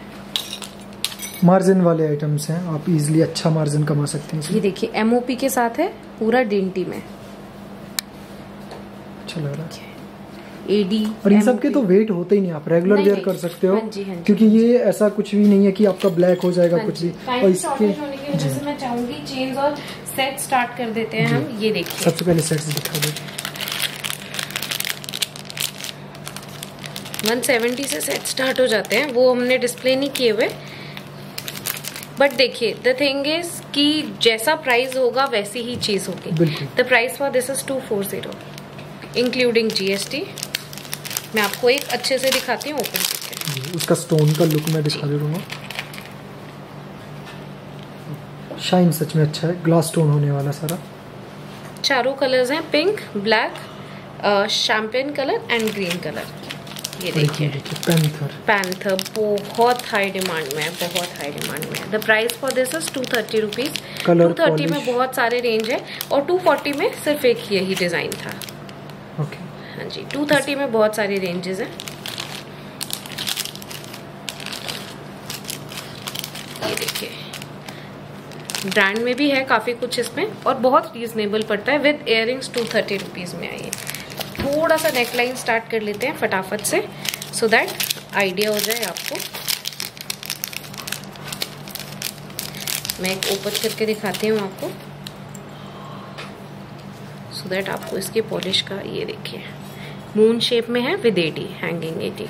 मार्जिन वाले आइटम्स हैं आप इजीली अच्छा मार्जिन कमा सकते हैं ये देखिए एमओपी के साथ है पूरा डेंटी में। अच्छा लग रहा है। एडी और इन सब के तो वेट होते ही नहीं आप रेगुलर वेयर कर सकते हो। हाँ जी, हाँ जी, क्योंकि ये ऐसा कुछ भी नहीं है कि आपका ब्लैक हो जाएगा कुछ भी। और इसके मैं चाहूँगी चेंज और सेट स्टार्ट कर देते हैं हम। ये देखिए। सबसे पहले सेट्स दिखा दो 170 से सेट स्टार्ट हो जाते हैं। वो हमने डिस्प्ले नहीं किए हुए। बट देखिए द थिंग इज़ कि जैसा प्राइस होगा वैसी ही चीज़ होगी। The price for this is two four zero including GST मैं आपको एक अच्छे से दिखाती हूँ ओपन करके उसका स्टोन का लुक मैं दिखा दे दूँगा। शाइन सच में अच्छा है। ग्लास स्टोन होने वाला सारा। चारों कलर्स हैं। Pink black champagne colour and green colour ये देखिए। पैंथर पैंथर बहुत हाई डिमांड में है बहुत हाई डिमांड में। है the price for this is two thirty rupees two thirty में बहुत सारे रेंज है और टू फोर्टी में सिर्फ़ एक यही डिज़ाइन था। ओके हाँ जी टू थर्टी में बहुत सारी रेंजेस हैं। ये देखिए। ब्रांड में भी है काफ़ी कुछ इसमें और बहुत रीजनेबल पड़ता है। With earrings two thirty rupees में आई है। थोड़ा सा नेकलाइन स्टार्ट कर लेते हैं फटाफट से सो दैट आइडिया हो जाए आपको। मैं एक ओपन करके दिखाती हूँ आपको। सो दैट आपको इसके पॉलिश का ये देखिए। मून शेप में है विद एडी हैंगिंग एडी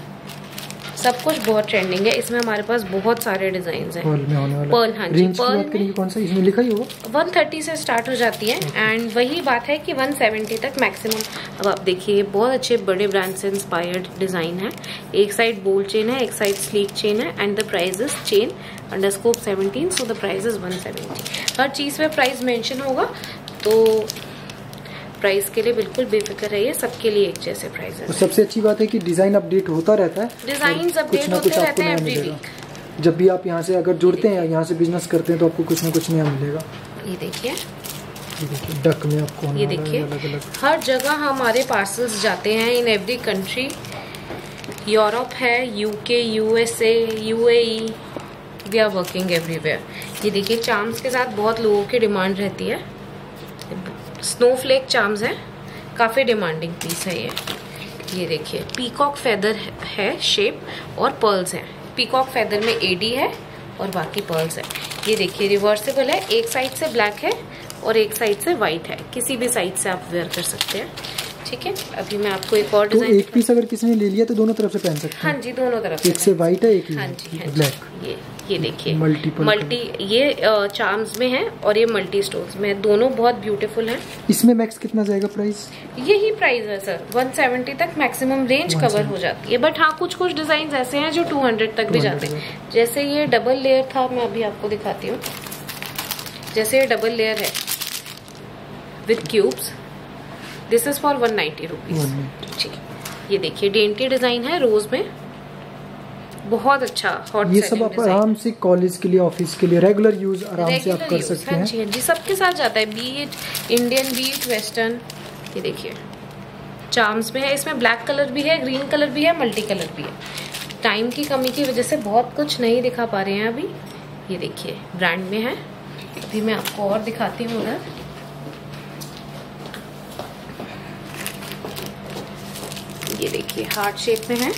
सब कुछ बहुत ट्रेंडिंग है। इसमें हमारे पास बहुत सारे डिज़ाइन हैं। पर्ल में होने वाला पर्ल हाँ जी पर्ल कौन सा? इसमें लिखा ही होगा। 130 से स्टार्ट हो जाती है एंड वही बात है कि 170 तक मैक्सिमम अब आप देखिए बहुत अच्छे बड़े ब्रांड से इंस्पायर्ड डिज़ाइन है। एक साइड बोल्ड चेन है एक साइड स्लीक चेन है and the price is chain underscore 17 so the price is 170 हर चीज़ में प्राइस मेंशन होगा तो प्राइस के लिए बिल्कुल बेफिक्र रहिए सबके लिए एक जैसे और प्राइजेस सबसे अच्छी बात है कि डिज़ाइन अपडेट होता रहता है Designs और update कुछ ना होते रहते हैं every मिलेगा। जब भी आप यहाँ से अगर जुड़ते हैं यहाँ से बिज़नेस करते हैं तो आपको कुछ ना कुछ नया मिलेगा। ये देखिए। डक में आपको ये देखिए। हर जगह हमारे पार्सल्स जाते हैं इन एवरी कंट्री यूरोप है UK USA UAE we are working everywhere ये देखिए चार्म्स के साथ बहुत लोगों की डिमांड रहती है। स्नोफ्लेक चार्म्स हैं। काफ़ी डिमांडिंग पीस है ये। ये देखिए पीकॉक फेदर है शेप और पर्ल्स हैं। पीकॉक फेदर में एडी है और बाकी पर्ल्स है। ये देखिए रिवर्सेबल है। एक साइड से ब्लैक है और एक साइड से वाइट है। किसी भी साइड से आप वेयर कर सकते हैं। ठीक है? अभी मैं आपको एक और तो डिज़ाइन एक पीस अगर किसी ने ले लिया तो दोनों तरफ़ से पहन सकते हैं। हाँ जी दोनों तरफ़ एक से व्हाइट है एक हाँ। जी हाँ जी। ब्लैक ये ये देखिए। मल्टी ये चार्म्स में है और ये मल्टी स्टोन्स में है। दोनों बहुत ब्यूटीफुल हैं। इसमें मैक्स कितना जाएगा प्राइस यही प्राइस है सर 170 तक मैक्सिमम रेंज कवर हो जाती है। बट हाँ कुछ कुछ डिज़ाइन ऐसे हैं जो 200 तक भी जाते हैं। जैसे ये डबल लेयर था मैं अभी आपको दिखाती हूँ। जैसे ये डबल लेयर है with cubes this is for one ninety rupees ये देखिए डेंटी डिज़ाइन है रोज में। बहुत अच्छा हॉट ये सब आप आराम से कॉलेज के लिए ऑफ़िस के लिए रेगुलर यूज़ आराम से आप कर सकते हाँ हैं। जी हाँ जी सबके साथ जाता है बीट इंडियन बीट वेस्टर्न ये देखिए चार्म्स में है इसमें ब्लैक कलर भी है ग्रीन कलर भी है मल्टी कलर भी है। टाइम की कमी की वजह से बहुत कुछ नहीं दिखा पा रहे हैं अभी। ये देखिए ब्रांड में है। अभी मैं आपको और दिखाती हूँ उधर। ये देखिए हार्ट शेप में है।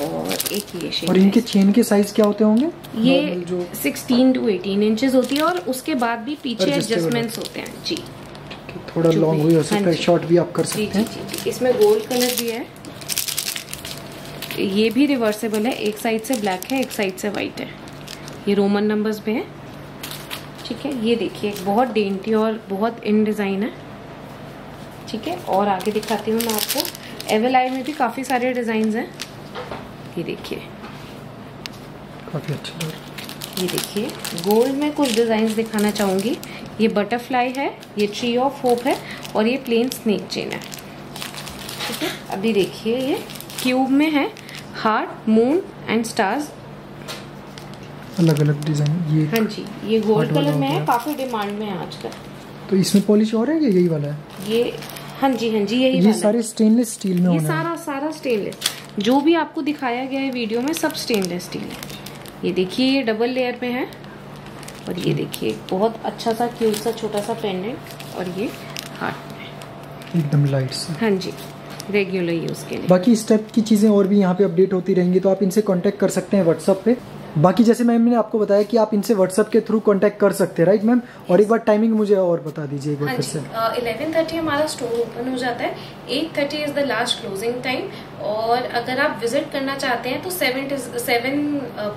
और एक ये शेप और इनके चेन के साइज़ क्या होते होंगे? ये जो 16 टू 18 इंचेस होती है और उसके बाद भी पीछे एडजस्टमेंट्स होते हैं। जी। थोड़ा लॉन्ग भी- हुई हो हाँ सकता है शॉर्ट भी आप कर सकते हैं। इसमें गोल्ड कलर भी है। ये भी रिवर्सेबल है। एक साइड से ब्लैक है एक साइड से वाइट है। ये रोमन नंबर्स पे है। ठीक है ये देखिए बहुत डेंटी और बहुत इन डिज़ाइन है। ठीक है और आगे दिखाती हूँ मैं आपको। एवल आई में भी काफ़ी सारे डिज़ाइन हैं। ये देखिए। काफ़ी अच्छा लग रहा ये देखिए गोल्ड में कुछ डिज़ाइन दिखाना चाहूँगी। ये बटरफ्लाई है ये ट्री ऑफ़ होप है और ये प्लेन स्नेक चेन है। ठीक है अभी देखिए ये क्यूब में है हार्ट मून एंड स्टार्स अलग अलग डिज़ाइन ये हाँ जी ये गोल्ड कलर में है काफ़ी डिमांड में है आजकल। तो इसमें पॉलिश और है यही वाला है? ये हाँ जी हाँ जी यही ये सारे स्टेनलेस स्टील में ये सारा सारा स्टेनलेस जो भी आपको दिखाया गया है वीडियो में सब स्टेनलेस स्टील है। ये देखिए ये डबल लेयर में है। और ये देखिए बहुत अच्छा सा क्यूट सा छोटा सा पेंडेंट और ये हार्ट में एकदम लाइट सा। हाँ जी रेगुलर यूज़ के लिए। बाकी इस टाइप की चीज़ें और भी यहाँ पे अपडेट होती रहेंगी तो आप इनसे कांटेक्ट कर सकते हैं व्हाट्सअप पे। बाकी जैसे मैम ने आपको बताया कि आप इनसे व्हाट्सअप के थ्रू कांटेक्ट कर सकते हैं राइट मैम? और एक बार टाइमिंग मुझे और बता दीजिए एक बार हाँ फिर से। इलेवन थर्टी हमारा स्टोर ओपन हो जाता है। Eight thirty is the last closing time और अगर आप विज़िट करना चाहते हैं तो seven seven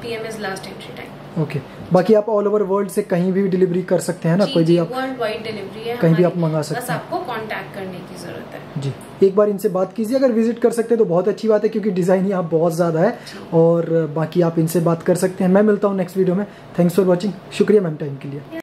P M is last entry time okay बाकी आप ऑल ओवर वर्ल्ड से कहीं भी डिलीवरी कर सकते हैं ना कोई भी आप वर्ल्ड वाइड डिलीवरी है कहीं भी आप मंगा सकते हैं। बस। आपको कांटेक्ट करने की ज़रूरत है। जी। एक बार इनसे बात कीजिए, अगर विज़िट कर सकते हैं तो बहुत अच्छी बात है, क्योंकि डिज़ाइन यहाँ बहुत ज़्यादा है और बाकी आप इनसे बात कर सकते हैं। मैं मिलता हूँ नेक्स्ट वीडियो में। थैंक्स फॉर वॉचिंग शुक्रिया मैम टाइम के लिए।